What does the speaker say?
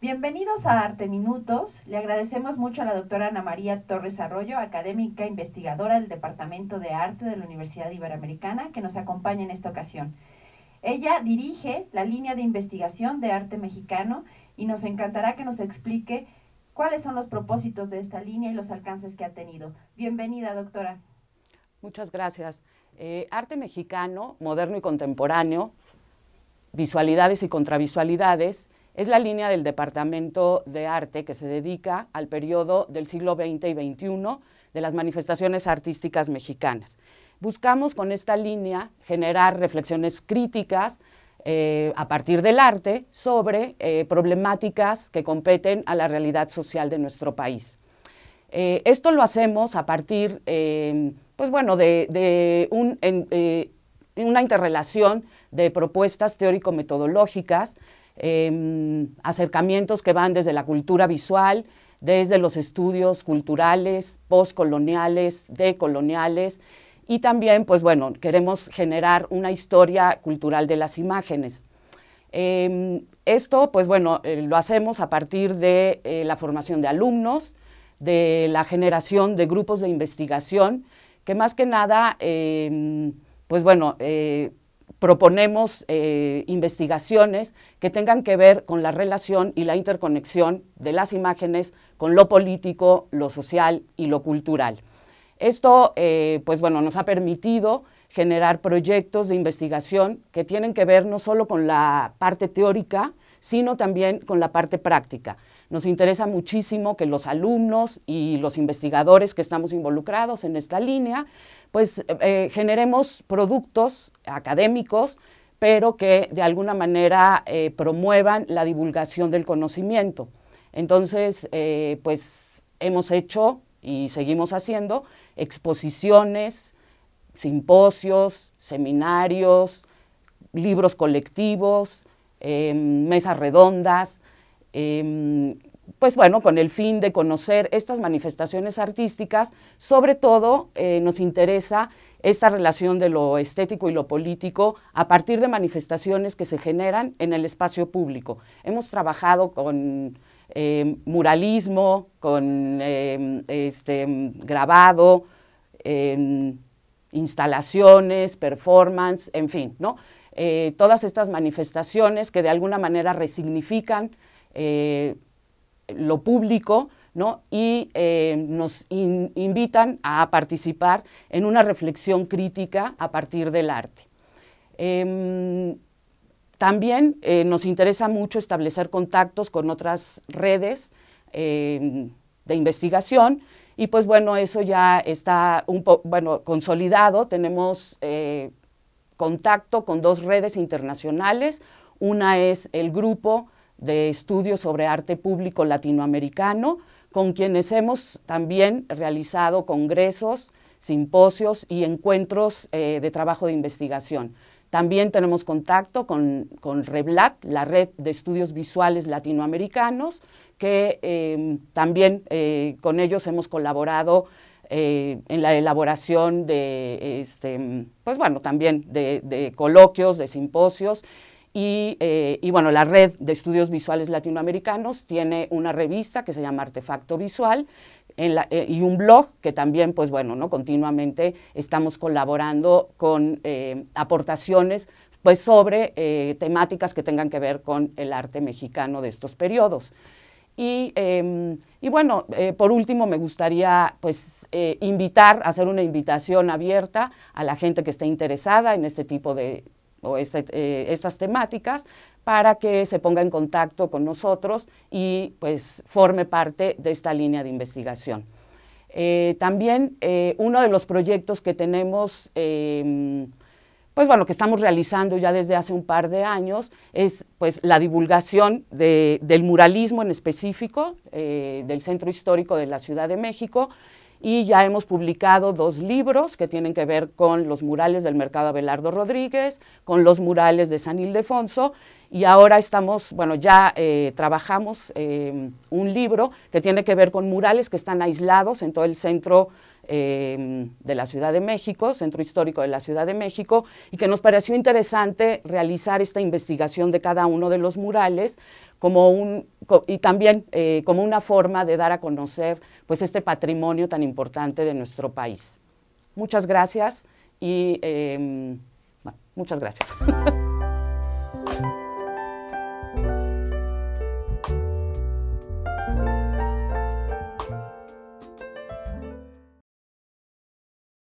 Bienvenidos a Arte Minutos. Le agradecemos mucho a la doctora Ana María Torres Arroyo, académica investigadora del Departamento de Arte de la Universidad Iberoamericana, que nos acompaña en esta ocasión. Ella dirige la línea de investigación de arte mexicano y nos encantará que nos explique cuáles son los propósitos de esta línea y los alcances que ha tenido. Bienvenida, doctora. Muchas gracias. Eh, arte mexicano, moderno y contemporáneo, visualidades y contravisualidades, es la línea del Departamento de Arte que se dedica al periodo del siglo XX y XXI de las manifestaciones artísticas mexicanas. Buscamos con esta línea generar reflexiones críticas eh, a partir del arte sobre eh, problemáticas que competen a la realidad social de nuestro país. Eh, esto lo hacemos a partir, pues bueno, de, una interrelación de propuestas teórico-metodológicas Em, acercamientos que van desde la cultura visual, desde los estudios culturales, postcoloniales, decoloniales, y también, pues bueno, queremos generar una historia cultural de las imágenes. Em, esto, pues bueno, eh, lo hacemos a partir de eh, la formación de alumnos, de la generación de grupos de investigación, que más que nada, em, pues bueno, eh, proponemos eh, investigaciones que tengan que ver con la relación y la interconexión de las imágenes con lo político, lo social y lo cultural. Esto, eh, pues bueno, nos ha permitido generar proyectos de investigación que tienen que ver no solo con la parte teórica, sino también con la parte práctica. Nos interesa muchísimo que los alumnos y los investigadores que estamos involucrados en esta línea pues eh, generemos productos académicos, pero que de alguna manera eh, promuevan la divulgación del conocimiento. Entonces, eh, pues hemos hecho y seguimos haciendo exposiciones, simposios, seminarios, libros colectivos, em, mesas redondas, em, pues bueno, con el fin de conocer estas manifestaciones artísticas, sobre todo eh, nos interesa esta relación de lo estético y lo político a partir de manifestaciones que se generan en el espacio público. Hemos trabajado con eh, muralismo, con eh, este, grabado, instalaciones, performance, en fin, ¿no? todas estas manifestaciones que de alguna manera resignifican lo público, ¿no? y eh, nos invitan a participar en una reflexión crítica a partir del arte. Em, también eh, nos interesa mucho establecer contactos con otras redes em, de investigación y pues bueno, eso ya está bueno, consolidado. Tenemos eh, contacto con dos redes internacionales. Una es el grupo de estudios sobre arte público latinoamericano, con quienes hemos también realizado congresos, simposios y encuentros eh, de trabajo de investigación. También tenemos contacto con, con, REBLAT, la Red de Estudios Visuales Latinoamericanos, que em, también eh, con ellos hemos colaborado eh, en la elaboración de, este, pues bueno, también de, de coloquios, de simposios eh, y, bueno, la red de estudios visuales latinoamericanos tiene una revista que se llama Artefacto Visual eh, y un blog que también, pues bueno, ¿no? continuamente estamos colaborando con eh, aportaciones pues sobre temáticas que tengan que ver con el arte mexicano de estos periodos. Y, em, y bueno, por último me gustaría pues invitar, hacer una invitación abierta a la gente que esté interesada en este tipo de o eh, estas temáticas para que se ponga en contacto con nosotros y pues forme parte de esta línea de investigación. Eh, también eh, uno de los proyectos que tenemos, em, pues bueno, que estamos realizando ya desde hace un par de años, es pues la divulgación del muralismo en específico del Centro Histórico de la Ciudad de México, y ya hemos publicado dos libros que tienen que ver con los murales del mercado Abelardo Rodríguez, con los murales de San Ildefonso. Y ahora estamos, bueno, ya eh, trabajamos eh, un libro que tiene que ver con murales que están aislados en todo el centro em, de la Ciudad de México, Centro Histórico de la Ciudad de México, y que nos pareció interesante realizar esta investigación de cada uno de los murales como un, y también eh, como una forma de dar a conocer pues, este patrimonio tan importante de nuestro país. Muchas gracias y em, muchas gracias.